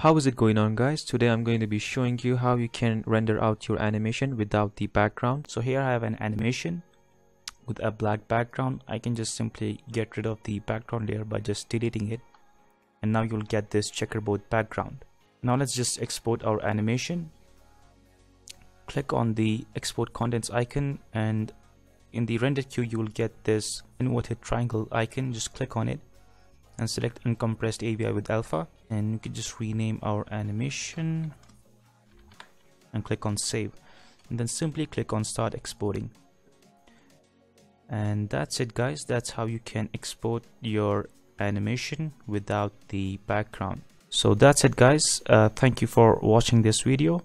How is it going on guys? Today I'm going to be showing you how you can render out your animation without the background. So here I have an animation with a black background. I can just simply get rid of the background layer by just deleting it. And now you'll get this checkerboard background. Now let's just export our animation. Click on the export contents icon and in the render queue you will get this inverted triangle icon. Just click on it and select uncompressed AVI with alpha. And you can just rename our animation and click on save. And then simply click on start exporting. And that's it guys. That's how you can export your animation without the background. So that's it guys. Uh, thank you for watching this video